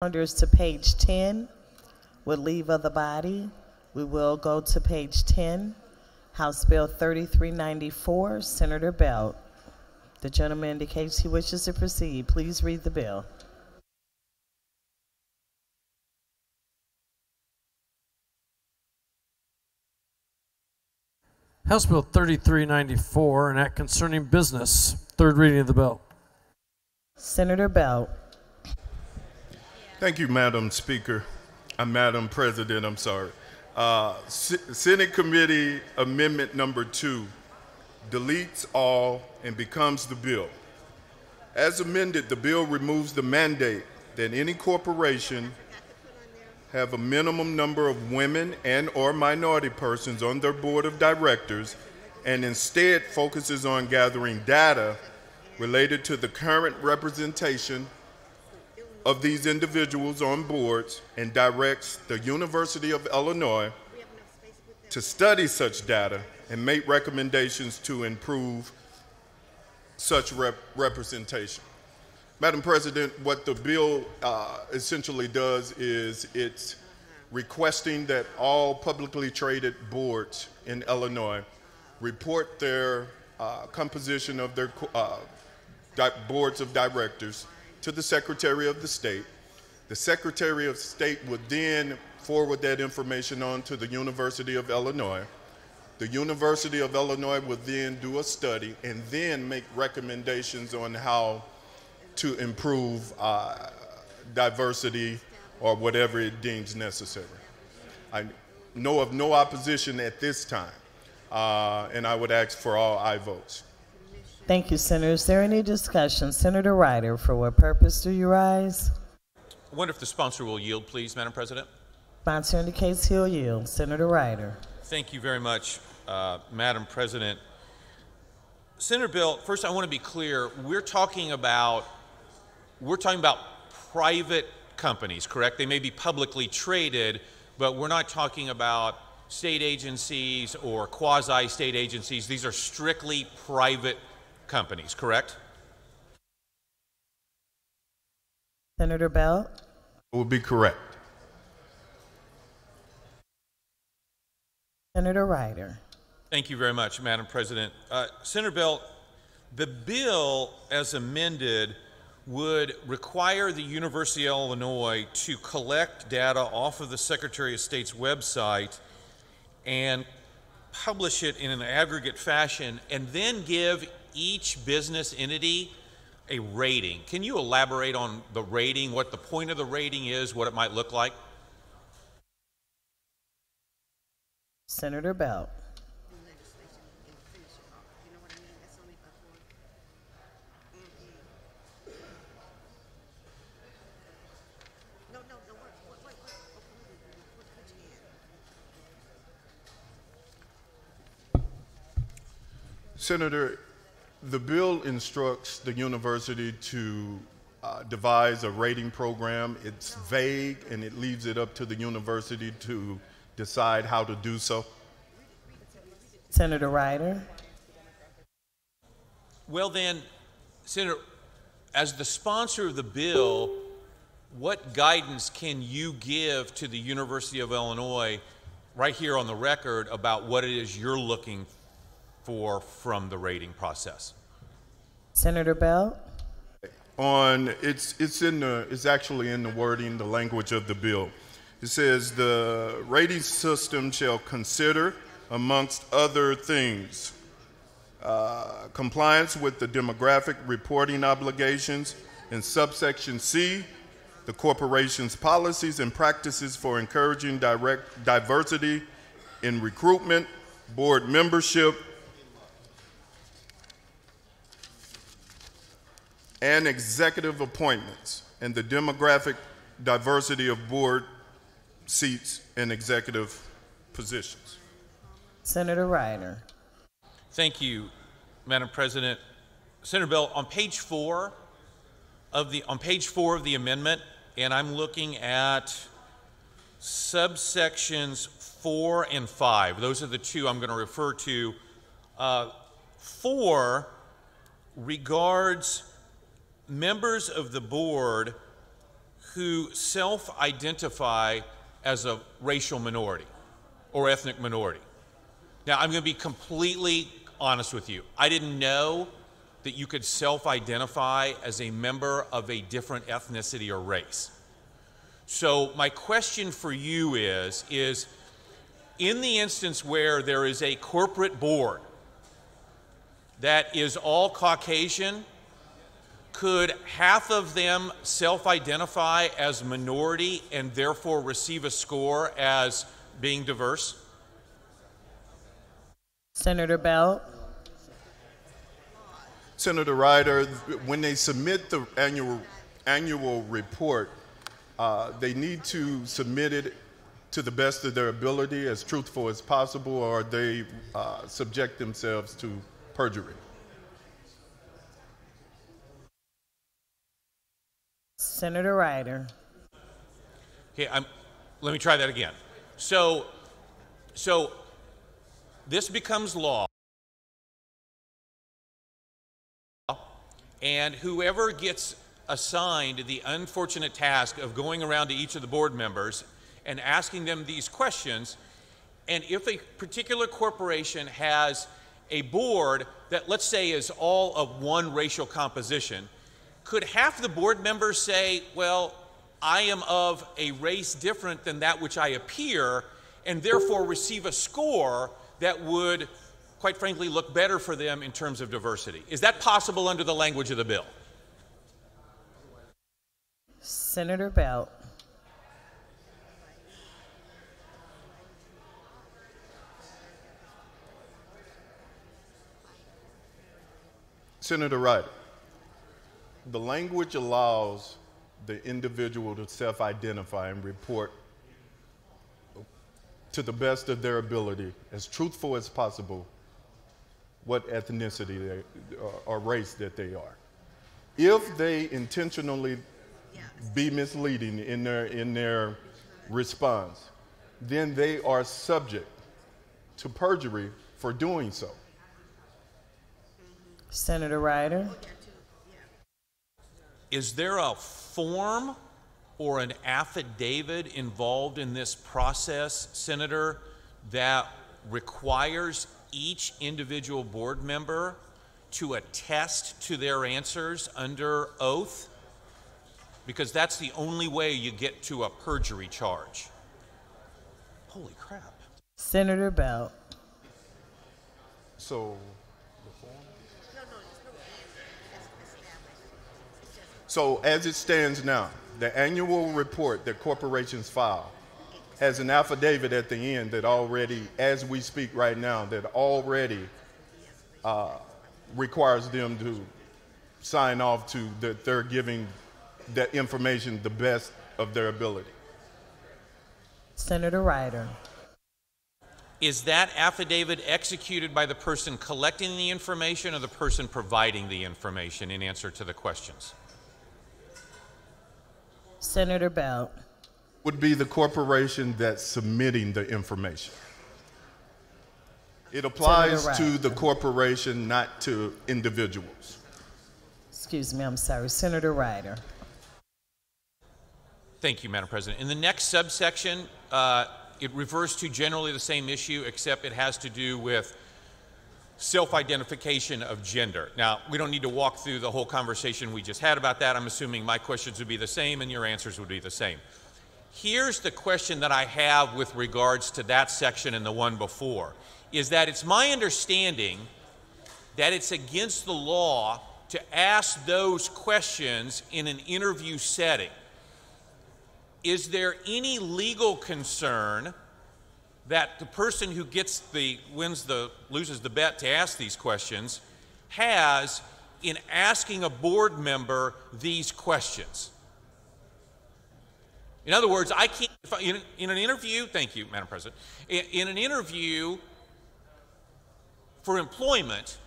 calendars to page 10 with leave of the body. We will go to page 10, House Bill 3394, Senator Belt. The gentleman indicates he wishes to proceed. Please read the bill. House Bill 3394, an act concerning business. Third reading of the bill. Senator Belt. Thank you, Madam Speaker. Uh, Madam President, I'm sorry. Uh, Senate Committee Amendment Number Two deletes all and becomes the bill. As amended, the bill removes the mandate that any corporation have a minimum number of women and or minority persons on their board of directors and instead focuses on gathering data related to the current representation of these individuals on boards and directs the University of Illinois to study such data and make recommendations to improve such rep- representation. Madam President, what the bill uh, essentially does is it's requesting that all publicly traded boards in Illinois report their uh, composition of their uh, boards of directors to the Secretary of the State. The Secretary of State would then forward that information on to the University of Illinois. The University of Illinois would then do a study and then make recommendations on how to improve uh, diversity or whatever it deems necessary. I know of no opposition at this time, uh, and I would ask for all aye votes. Thank you, Senator. Is there any discussion? Senator Righter, for what purpose do you rise? I wonder if the sponsor will yield, please, Madam President. Sponsor indicates he'll yield. Senator Righter. Thank you very much, uh, Madam President. Senator Bill, first I want to be clear. We're talking about we're talking about private companies, correct? They may be publicly traded, but we're not talking about state agencies or quasi-state agencies. These are strictly private companies, correct? Senator Belt. Would be correct. Senator Righter. Thank you very much, Madam President. Uh, Senator Belt, the bill as amended would require the University of Illinois to collect data off of the Secretary of State's website and publish it in an aggregate fashion and then give each business entity a rating. Can you elaborate on the rating, what the point of the rating is, what it might look like? Senator Belt. Senator, the bill instructs the university to uh, devise a rating program. It's vague and it leaves it up to the university to decide how to do so. Senator Righter. Well, then, Senator, as the sponsor of the bill, what guidance can you give to the University of Illinois, right here on the record, about what it is you're looking for from the rating process? Senator Belt. On it's it's in the it's actually in the wording, the language of the bill. It says the rating system shall consider, amongst other things, uh, compliance with the demographic reporting obligations in subsection C, the corporation's policies and practices for encouraging direct diversity in recruitment, board membership, and executive appointments, and the demographic diversity of board seats and executive positions. Senator Righter. Thank you, Madam President. Senator Belt, on page four of the on page four of the amendment, and I'm looking at subsections four and five. Those are the two I'm going to refer to. Uh, four regards members of the board who self identify as a racial minority or ethnic minority. Now, I'm going to be completely honest with you. I didn't know that you could self identify as a member of a different ethnicity or race. So, my question for you is, is in the instance where there is a corporate board that is all Caucasian, could half of them self identify as minority and therefore receive a score as being diverse? Senator Belt. Senator Righter, when they submit the annual, annual report, uh, they need to submit it to the best of their ability, as truthful as possible, or they uh, subject themselves to perjury. Senator Righter. Okay, I'm, let me try that again. So, so this becomes law, and whoever gets assigned the unfortunate task of going around to each of the board members and asking them these questions, and if a particular corporation has a board that, let's say, is all of one racial composition, could half the board members say, Well, I am of a race different than that which I appear, and therefore receive a score that would, quite frankly, look better for them in terms of diversity? Is that possible under the language of the bill? Senator Belt. Senator Righter, the language allows the individual to self identify and report to the best of their ability, as truthful as possible, what ethnicity they, or, or race that they are. If they intentionally be misleading in their, in their response, then they are subject to perjury for doing so. Senator Righter. Is there a form or an affidavit involved in this process, Senator, that requires each individual board member to attest to their answers under oath? Because that's the only way you get to a perjury charge. Holy crap. Senator Belt. So, so as it stands now, the annual report that corporations file has an affidavit at the end that already, as we speak right now, that already uh, requires them to sign off to that they're giving that information the best of their ability. Senator Righter. Is that affidavit executed by the person collecting the information or the person providing the information in answer to the questions? Senator Belt. Would be the corporation that's submitting the information. It applies to the corporation, not to individuals. Excuse me, I'm sorry. Senator Righter. Thank you, Madam President. In the next subsection, uh, it refers to generally the same issue, except it has to do with self identification of gender. Now, we don't need to walk through the whole conversation we just had about that. I'm assuming my questions would be the same and your answers would be the same. Here's the question that I have with regards to that section and the one before is that it's my understanding that it's against the law to ask those questions in an interview setting. Is there any legal concern that the person who gets the wins the loses the bet to ask these questions has in asking a board member these questions? In other words, I can't in, in an interview. Thank you, Madam President. In, in an interview for employment,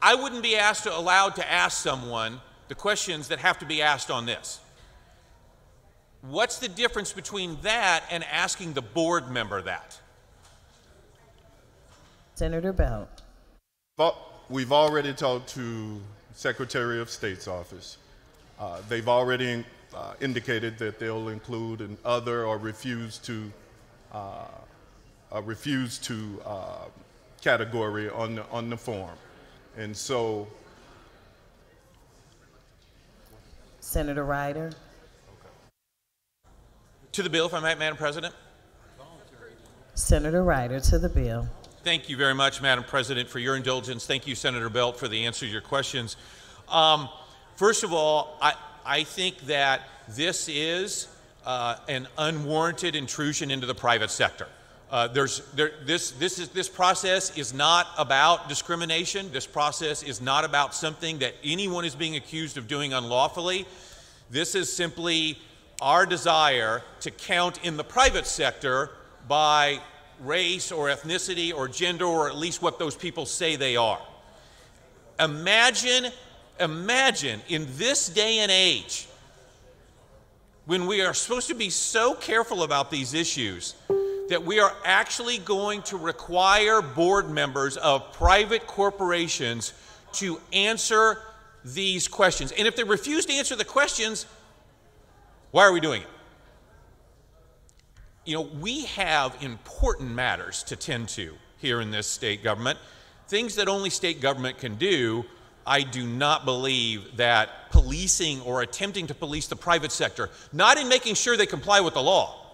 I wouldn't be asked to, allowed to ask someone the questions that have to be asked on this. What's the difference between that and asking the board member that? Senator Belt. But we've already talked to Secretary of State's office. Uh, they've already uh, indicated that they'll include an other or refuse to uh, a refuse to uh, category on the, on the form. And so Senator Righter. To the bill, if I might, Madam President. Senator Righter to the bill. Thank you very much, Madam President, for your indulgence. Thank you, Senator Belt, for the answer to your questions. Um, first of all, I, I think that this is uh, an unwarranted intrusion into the private sector. Uh, there's, there, this, this, is, this process is not about discrimination. This process is not about something that anyone is being accused of doing unlawfully. This is simply our desire to count in the private sector by race or ethnicity or gender or at least what those people say they are. Imagine, imagine in this day and age when we are supposed to be so careful about these issues that we are actually going to require board members of private corporations to answer these questions. And if they refuse to answer the questions, why are we doing it? You know, we have important matters to tend to here in this state government, things that only state government can do. I do not believe that policing or attempting to police the private sector, not in making sure they comply with the law,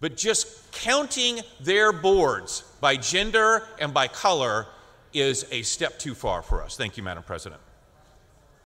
but just counting their boards by gender and by color is a step too far for us. Thank you, Madam President.